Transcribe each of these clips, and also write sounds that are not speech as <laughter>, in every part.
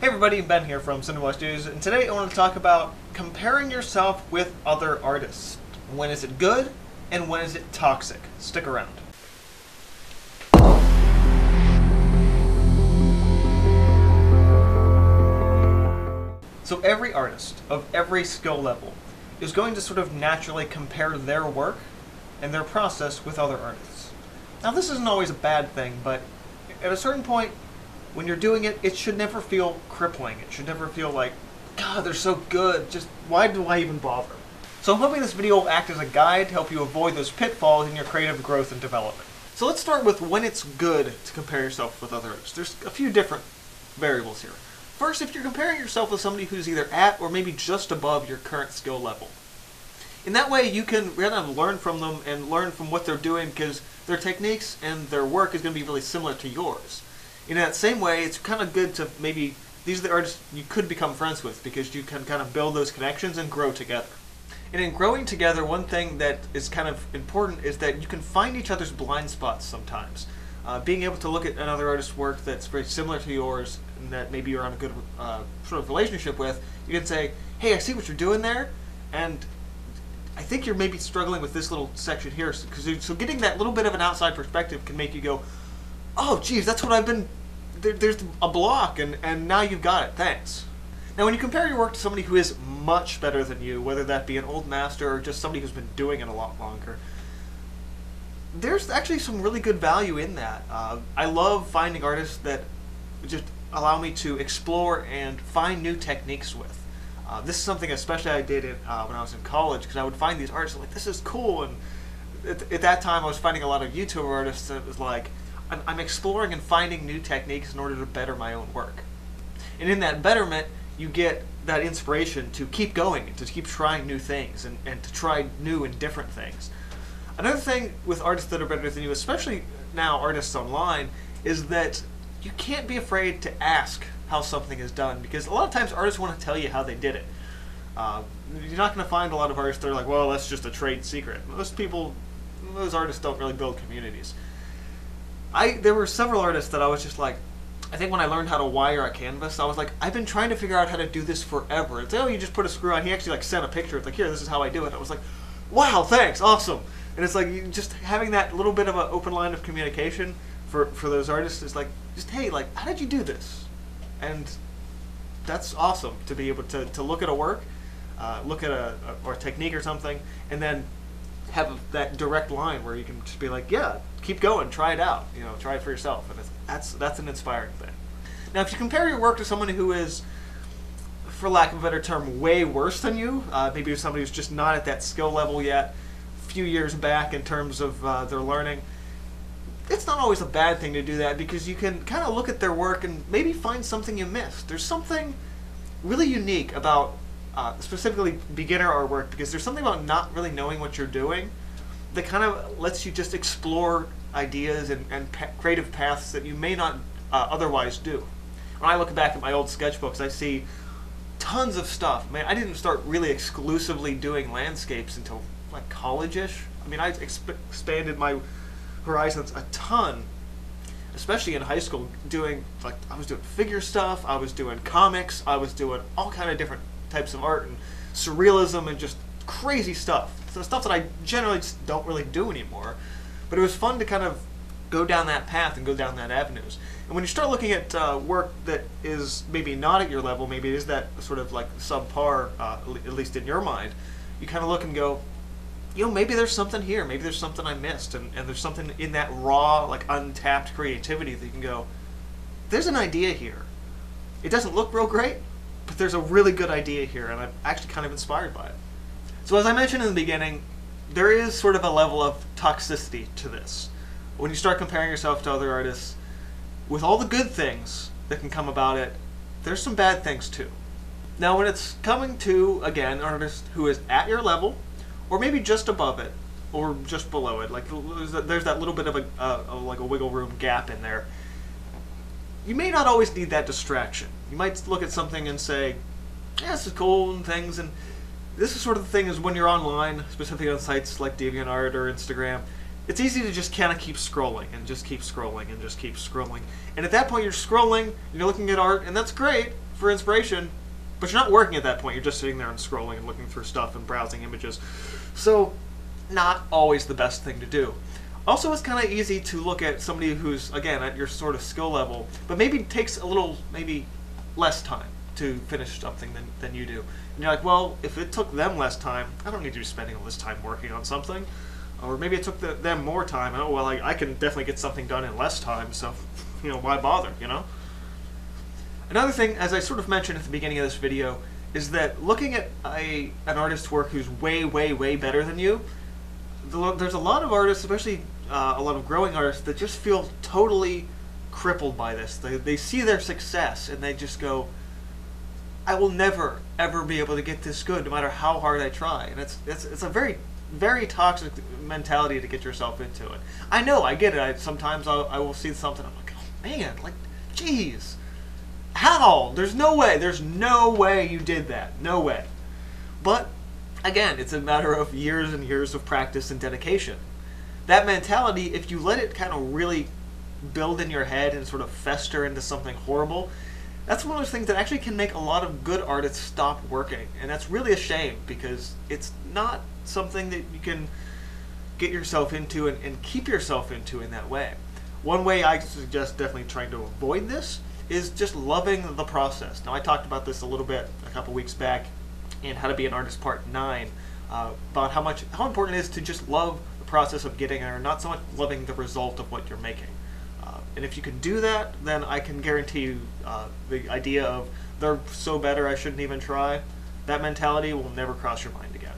Hey everybody, Ben here from Cinder Block Studios, and today I want to talk about comparing yourself with other artists. When is it good, and when is it toxic? Stick around. So every artist of every skill level is going to sort of naturally compare their work and their process with other artists. Now this isn't always a bad thing, but at a certain point, when you're doing it, it should never feel crippling. It should never feel like, God, they're so good. Just why do I even bother? So I'm hoping this video will act as a guide to help you avoid those pitfalls in your creative growth and development. So let's start with when it's good to compare yourself with others. There's a few different variables here. First, if you're comparing yourself with somebody who's either at or maybe just above your current skill level. In that way, you can kind of learn from them and learn from what they're doing because their techniques and their work is going to be really similar to yours. In that same way, it's kind of good to maybe, these are the artists you could become friends with because you can kind of build those connections and grow together. And in growing together, one thing that is kind of important is that you can find each other's blind spots sometimes. Uh, being able to look at another artist's work that's very similar to yours and that maybe you're on a good uh, sort of relationship with, you can say, hey, I see what you're doing there, and I think you're maybe struggling with this little section here. So, so getting that little bit of an outside perspective can make you go, oh, geez, that's what I've been, there, there's a block, and, and now you've got it, thanks. Now, when you compare your work to somebody who is much better than you, whether that be an old master or just somebody who's been doing it a lot longer, there's actually some really good value in that. Uh, I love finding artists that just allow me to explore and find new techniques with. Uh, this is something especially I did it, uh, when I was in college because I would find these artists like this is cool and at, at, that time I was finding a lot of YouTube artists that was like I'm, I'm exploring and finding new techniques in order to better my own work. And in that betterment, you get that inspiration to keep going, to keep trying new things and, and to try new and different things. Another thing with artists that are better than you, especially now artists online, is that you can't be afraid to ask how something is done because a lot of times artists want to tell you how they did it. Uh, you're not going to find a lot of artists that are like, well, that's just a trade secret. Most people, those artists don't really build communities. I there were several artists that I was just like, I think when I learned how to wire a canvas, I was like, I've been trying to figure out how to do this forever. It's like, oh, you just put a screw on. He actually like sent a picture. It's like, here, this is how I do it. I was like, wow, thanks, awesome. And it's like just having that little bit of an open line of communication for for those artists is like, just hey, like, how did you do this? And that's awesome to be able to, to look at a work, uh, look at a, a or a technique or something, and then have that direct line where you can just be like, yeah, keep going, try it out, you know, try it for yourself, and that's that's an inspiring thing. Now, if you compare your work to someone who is, for lack of a better term, way worse than you, uh, maybe somebody who's just not at that skill level yet, a few years back in terms of uh, their learning, it's not always a bad thing to do that because you can kind of look at their work and maybe find something you missed. There's something really unique about uh, specifically beginner artwork because there's something about not really knowing what you're doing that kind of lets you just explore ideas and, and pa creative paths that you may not uh, otherwise do. When I look back at my old sketchbooks, I see tons of stuff. Man, I didn't start really exclusively doing landscapes until like college-ish. I mean, I exp expanded my horizons a ton, especially in high school. Doing like I was doing figure stuff, I was doing comics, I was doing all kind of different types of art and surrealism and just crazy stuff. So stuff that I generally just don't really do anymore. But it was fun to kind of go down that path and go down that avenues. And when you start looking at uh, work that is maybe not at your level, maybe it is that sort of like subpar, uh, at least in your mind, you kind of look and go, you know, maybe there's something here. Maybe there's something I missed, and, and there's something in that raw, like untapped creativity that you can go, there's an idea here. It doesn't look real great, but there's a really good idea here, and I'm actually kind of inspired by it. So as I mentioned in the beginning, there is sort of a level of toxicity to this. When you start comparing yourself to other artists, with all the good things that can come about it, there's some bad things too. Now when it's coming to, again, an artist who is at your level, or maybe just above it, or just below it. Like there's that, little bit of a, uh, like a wiggle room gap in there. You may not always need that distraction. You might look at something and say, "Yeah, this is cool and things." And this is sort of the thing is when you're online, specifically on sites like DeviantArt or Instagram, it's easy to just kind of keep scrolling and just keep scrolling and just keep scrolling. And at that point, you're scrolling, you're looking at art, and that's great for inspiration, but you're not working at that point. You're just sitting there and scrolling and looking through stuff and browsing images. So, not always the best thing to do. Also, it's kind of easy to look at somebody who's, again, at your sort of skill level, but maybe takes a little, maybe less time to finish something than, than you do. And you're like, well, if it took them less time, I don't need to be spending all this time working on something. Or maybe it took the, them more time. Oh, well, I, I can definitely get something done in less time, so, <laughs> you know, why bother, you know? Another thing, as I sort of mentioned at the beginning of this video, is that looking at a, an artist's work who's way, way, way better than you, there's a lot of artists, especially uh, a lot of growing artists, that just feel totally crippled by this. They, they see their success and they just go, I will never, ever be able to get this good, no matter how hard I try. And it's, it's, it's a very very toxic mentality to get yourself into it. I know, I get it. I, sometimes I'll, I will see something, I'm like, oh man, like, jeez, how? There's no way. There's no way you did that. No way. But again, it's a matter of years and years of practice and dedication. That mentality, if you let it kind of really build in your head and sort of fester into something horrible, that's one of those things that actually can make a lot of good artists stop working. And that's really a shame because it's not something that you can get yourself into and, and keep yourself into in that way. One way I suggest definitely trying to avoid this is just loving the process. Now, I talked about this a little bit a couple weeks back in How to Be an Artist Part 9 uh, about how much how important it is to just love process of getting there, not so much loving the result of what you're making. Uh, and if you can do that, then I can guarantee you uh, the idea of they're so better I shouldn't even try, that mentality will never cross your mind again.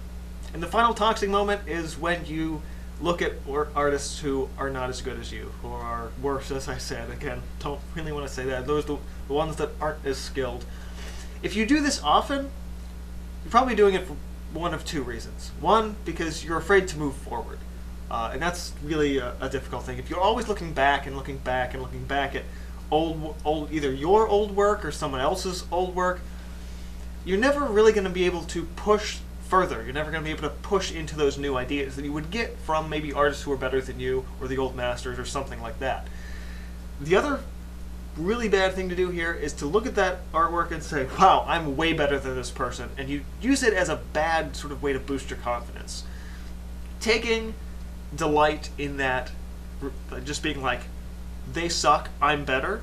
And the final toxic moment is when you look at artists who are not as good as you, who are worse, as I said. Again, don't really want to say that. Those are the, the ones that aren't as skilled. If you do this often, you're probably doing it for one of two reasons. One, because you're afraid to move forward. Uh, and that's really a, a, difficult thing. If you're always looking back and looking back and looking back at old, old, either your old work or someone else's old work, you're never really going to be able to push further. You're never going to be able to push into those new ideas that you would get from maybe artists who are better than you or the old masters or something like that. The other really bad thing to do here is to look at that artwork and say, wow, I'm way better than this person, and you use it as a bad sort of way to boost your confidence. Taking delight in that, just being like, they suck, I'm better,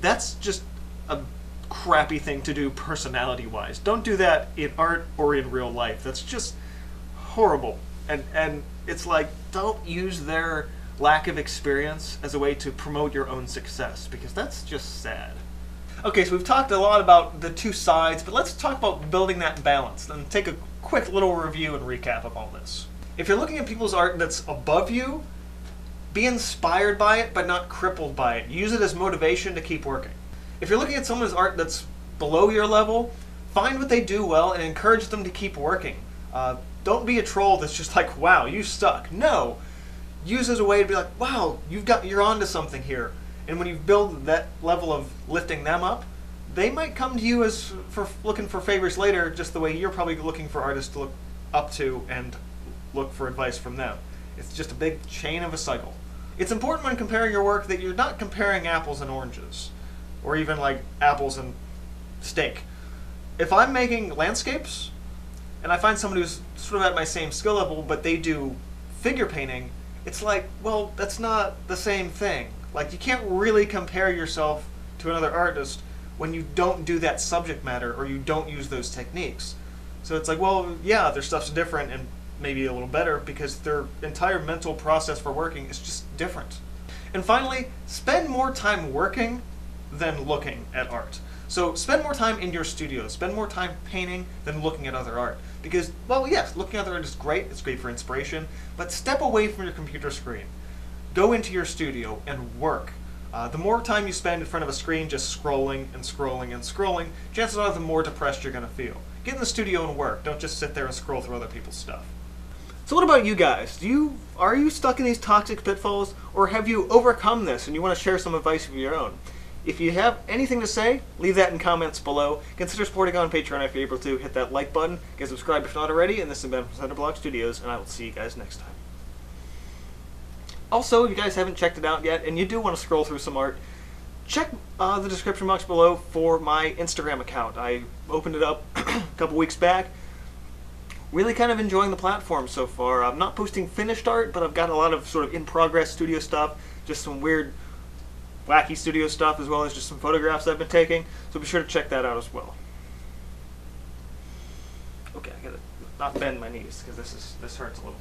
that's just a crappy thing to do personality wise. Don't do that in art or in real life. That's just horrible. And and it's like don't use their lack of experience as a way to promote your own success because that's just sad. Okay, so we've talked a lot about the two sides, but let's talk about building that balance and take a quick little review and recap of all this. If you're looking at people's art that's above you, be inspired by it but not crippled by it. Use it as motivation to keep working. If you're looking at someone's art that's below your level, find what they do well and encourage them to keep working. Uh, don't be a troll that's just like, wow, you suck. No. Use as a way to be like, wow, you've got you're onto something here. And when you build that level of lifting them up, they might come to you as for looking for favors later, just the way you're probably looking for artists to look up to and look for advice from them. It's just a big chain of a cycle. It's important when comparing your work that you're not comparing apples and oranges or even like apples and steak. If I'm making landscapes and I find someone who's sort of at my same skill level, but they do figure painting, it's like, well, that's not the same thing. Like, you can't really compare yourself to another artist when you don't do that subject matter or you don't use those techniques. So it's like, well, yeah, their stuff's different and maybe a little better because their entire mental process for working is just different. And finally, spend more time working than looking at art. So spend more time in your studio, spend more time painting than looking at other art. Because, well, yes, looking at other art is great, it's great for inspiration, but step away from your computer screen. Go into your studio and work. Uh, the more time you spend in front of a screen just scrolling and scrolling and scrolling, chances are the more depressed you're going to feel. Get in the studio and work. Don't just sit there and scroll through other people's stuff. So what about you guys? Do you are you stuck in these toxic pitfalls, or have you overcome this and you want to share some advice of your own? If you have anything to say, leave that in comments below. Consider supporting on Patreon if you're able to. Hit that like button, get subscribed if not already, and this has been from Cinder Block Studios, and I will see you guys next time. Also, if you guys haven't checked it out yet, and you do want to scroll through some art, check uh, the description box below for my Instagram account. I opened it up <coughs> a couple weeks back. Really kind of enjoying the platform so far. I'm not posting finished art, but I've got a lot of sort of in progress studio stuff, just some weird, wacky studio stuff, as well as just some photographs I've been taking. So be sure to check that out as well. Okay, I gotta not bend my knees because this is this hurts a little.